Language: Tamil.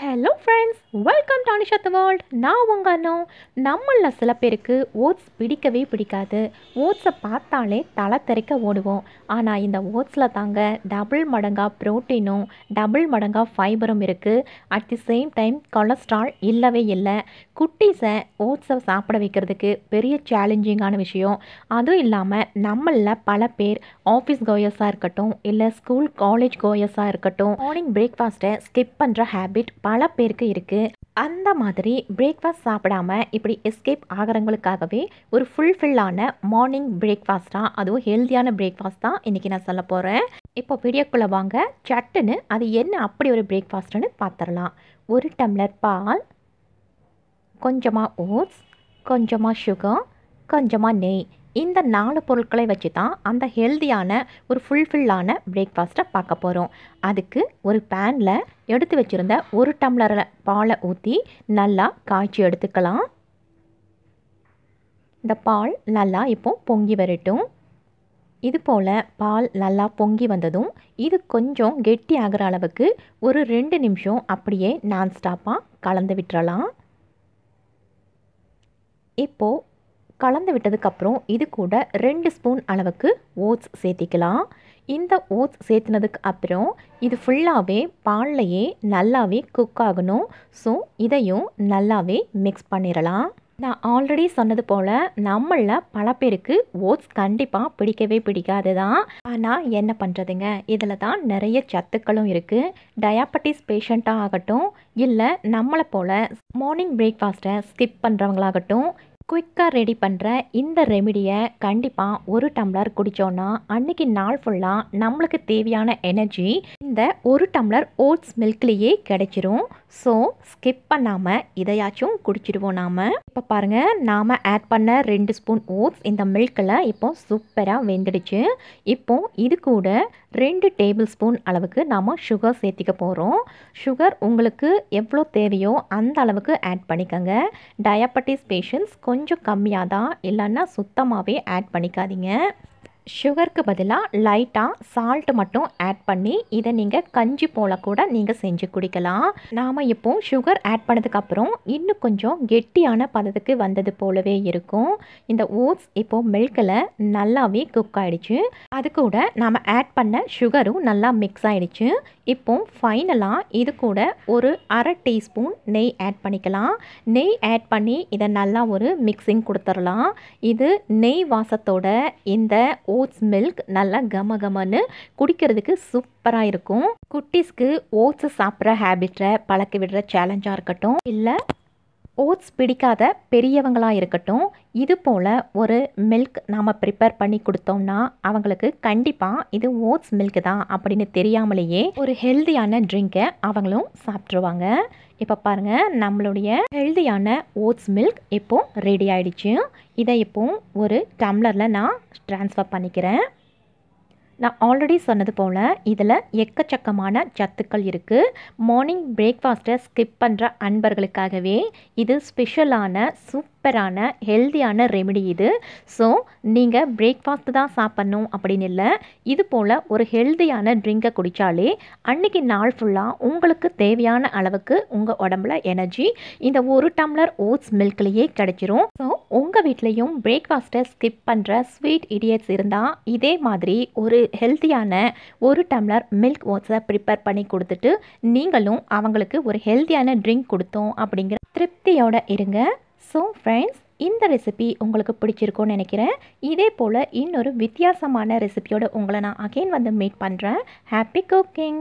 Hello friends welcome to Anisha the world நான் உங்கள் அண்ணோ. நம்மளில் சில பேருக்கு ஓட்ஸ் பிடிக்கவே பிடிக்காது. ஓட்ஸை பார்த்தாலே தலை தெறிக்க ஓடுவோம். ஆனால் இந்த ஓட்ஸில் தாங்க டபுள் மடங்காக ப்ரோட்டீனும் டபுள் மடங்காக ஃபைபரும் இருக்குது at the same time cholesterol இல்லவே இல்லை. குட்டீஸை ஓட்ஸை சாப்பிட வைக்கிறதுக்கு பெரிய சேலஞ்சிங்கான விஷயம். அதுவும் இல்லாமல் நம்மளில் பல பேர் ஆஃபீஸ் கோயர்ஸாக இருக்கட்டும் இல்லை ஸ்கூல் காலேஜ் கோயர்ஸாக இருக்கட்டும் மார்னிங் பிரேக்ஃபாஸ்ட்டை ஸ்கிப் பண்ணுற ஹேபிட் பல பேருக்கு இருக்குது அந்த மாதிரி பிரேக்ஃபாஸ்ட் சாப்பிடாம இப்படி எஸ்கேப் ஆகிறவங்களுக்காகவே ஒரு ஃபுல்ஃபில்லான மார்னிங் பிரேக்ஃபாஸ்ட்டாக அதுவும் ஹெல்த்தியான பிரேக்ஃபாஸ்ட் தான் இன்றைக்கி நான் சொல்ல போகிறேன் இப்போ வீடியோக்குள்ளே வாங்க. சட்டுன்னு அது என்ன அப்படி ஒரு பிரேக்ஃபாஸ்ட்டுன்னு பார்த்துடலாம் ஒரு டம்ளர் பால் கொஞ்சமாக ஓட்ஸ் கொஞ்சமாக சுகர் கொஞ்சமாக நெய். இந்த நாலு பொருட்களை வச்சு தான் அந்த ஹெல்த்தியான ஒரு ஃபுல்ஃபில்லான பிரேக்ஃபாஸ்ட்டை பார்க்க போகிறோம் அதுக்கு ஒரு பேனில் எடுத்து வச்சுருந்த ஒரு டம்ளரில் பாலை ஊற்றி நல்லா காய்ச்சி எடுத்துக்கலாம். இந்த பால் நல்லா இப்போ பொங்கி வரட்டும். இது போல் பால் நல்லா பொங்கி வந்ததும் இது கொஞ்சம் கெட்டி ஆகிற அளவுக்கு ஒரு ரெண்டு நிமிஷம் அப்படியே நான் ஸ்டாப்பாக கலந்து விட்டுறலாம். இப்போது கலந்து விட்டதுக்கப்புறம் இது கூட ரெண்டு ஸ்பூன் அளவுக்கு ஓட்ஸ் சேர்த்திக்கலாம். இந்த ஓட்ஸ் சேர்த்துனதுக்கு அப்புறம் இது ஃபுல்லாகவே பால்லையே நல்லாவே குக் ஆகணும். ஸோ இதையும் நல்லாவே மிக்ஸ் பண்ணிடலாம். நான் ஆல்ரெடி சொன்னது போல் நம்மளில் பல பேருக்கு ஓட்ஸ் கண்டிப்பாக பிடிக்கவே பிடிக்காது தான் ஆனால் என்ன பண்ணுறதுங்க இதில் தான் நிறைய சத்துக்களும் இருக்குது டயாபட்டிஸ் பேஷண்ட்டாக ஆகட்டும் இல்லை நம்மளை போல் மார்னிங் பிரேக்ஃபாஸ்ட்டை ஸ்கிப் பண்ணுறவங்களாகட்டும் குயிக்காக ரெடி பண்ணுற இந்த ரெமிடியை கண்டிப்பாக ஒரு டம்ளர் குடித்தோன்னா அன்றைக்கி நாள் ஃபுல்லாக நம்மளுக்கு தேவையான எனர்ஜி இந்த ஒரு டம்ளர் ஓட்ஸ் மில்க்லேயே கிடைச்சிரும். ஸோ ஸ்கிப் பண்ணாமல் இதையாச்சும் குடிச்சிடுவோம் நாம். இப்போ பாருங்கள் நாம் ஆட் பண்ண ரெண்டு ஸ்பூன் ஓட்ஸ் இந்த மில்கில் இப்போ சூப்பராக வெந்துடுச்சு. இப்போ இது கூட ரெண்டு டேபிள் ஸ்பூன் அளவுக்கு நாம் சுகர் சேர்த்திக்க போகிறோம் சுகர் உங்களுக்கு எவ்வளோ தேவையோ அந்த அளவுக்கு ஆட் பண்ணிக்கோங்க. டயபட்டிஸ் பேஷண்ட்ஸ் கொஞ்சம் கம்மியாக தான் இல்லைன்னா சுத்தமாகவே ஆட் பண்ணிக்காதீங்க. சுகருக்கு பதிலாக லைட்டாக சால்ட் மட்டும் ஆட் பண்ணி இதை நீங்கள் கஞ்சி போல் கூட நீங்கள் செஞ்சு குடிக்கலாம். நாம் இப்போ சுகர் ஆட் பண்ணதுக்கப்புறம் இன்னும் கொஞ்சம் கெட்டியான பதத்துக்கு வந்தது போலவே இருக்கும். இந்த ஓட்ஸ் இப்போது மில்கில் நல்லாவே குக் ஆகிடுச்சு அது கூட நாம் ஆட் பண்ண சுகரும் நல்லா மிக்ஸ் ஆகிடுச்சு இப்போ ஃபைனலாக இது கூட ஒரு அரை டீஸ்பூன் நெய் ஆட் பண்ணிக்கலாம். நெய் ஆட் பண்ணி இதை நல்லா ஒரு மிக்சிங் கொடுத்துடலாம். இது நெய் வாசத்தோட இந்த ஓ ஓட்ஸ் மில்க் நல்லா கம கமன்னு குடிக்கிறதுக்கு சூப்பராக இருக்கும். குட்டீஸ்க்கு ஓட்ஸை சாப்பிட்ற ஹேபிட்டை பழக்க விடுற சேலஞ்சாக இருக்கட்டும் இல்லை ஓட்ஸ் பிடிக்காத பெரியவங்களாக இருக்கட்டும் இது போல் ஒரு மில்க் நாம் ப்ரிப்பேர் பண்ணி கொடுத்தோம்னா அவங்களுக்கு கண்டிப்பாக இது ஓட்ஸ் மில்க் தான் அப்படின்னு தெரியாமலேயே ஒரு ஹெல்தியான ட்ரிங்கை அவங்களும் சாப்பிட்ருவாங்க இப்போ பாருங்கள் நம்மளுடைய ஹெல்தியான ஓட்ஸ் மில்க் இப்போது ரெடி ஆகிடுச்சு இதை இப்போ ஒரு டம்ளரில் நான் ட்ரான்ஸ்ஃபர் பண்ணிக்கிறேன். நான் ஆல்ரெடி சொன்னது போல் இதில் எக்கச்சக்கமான சத்துக்கள் இருக்குது மார்னிங் பிரேக்ஃபாஸ்ட்டை ஸ்கிப் பண்ணுற அன்பர்களுக்காகவே இது ஸ்பெஷலான சூப்பரான ஹெல்த்தியான ரெமெடி இது. ஸோ நீங்கள் பிரேக்ஃபாஸ்ட் தான் சாப்பிட்ணும் அப்படின்னு இல்லை. இது போல் ஒரு ஹெல்த்தியான ட்ரிங்கை குடித்தாலே அன்றைக்கி நாள் ஃபுல்லாக உங்களுக்கு தேவையான அளவுக்கு உங்கள் உடம்புல எனர்ஜி இந்த ஒரு டம்ளர் ஓட்ஸ் மில்க்லேயே கிடச்சிரும். ஸோ உங்கள் வீட்லேயும் பிரேக்ஃபாஸ்ட்டை ஸ்கிப் பண்ணுற ஸ்வீட் இடியட்ஸ் இருந்தால் இதே மாதிரி ஒரு ஹெல்த்தியான ஒரு டம்ளர் மில்க் ஓட்ஸை ப்ரிப்பேர் பண்ணி கொடுத்துட்டு நீங்களும் அவங்களுக்கு ஒரு ஹெல்த்தியான ட்ரிங்க் கொடுத்தோம் அப்படிங்கிற திருப்தியோடு இருங்க. ஸோ ஃப்ரெண்ட்ஸ் இந்த ரெசிபி உங்களுக்கு பிடிச்சிருக்கும்னு நினைக்கிறேன். இதே போல் இன்னொரு வித்தியாசமான ரெசிபியோட உங்களை நான் அகெயின் வந்து மீட் பண்ணுறேன் ஹாப்பி குக்கிங்